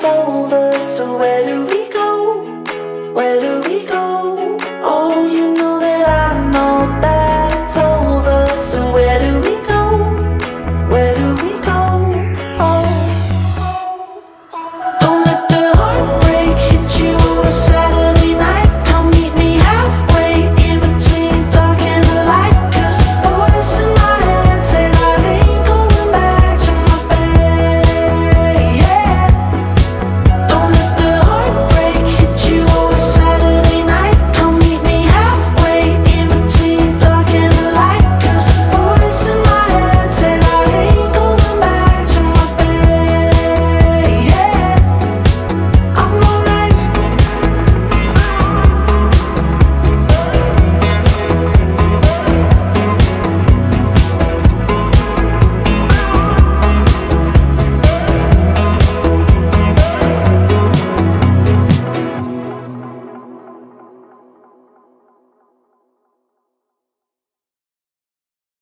it's over, so where do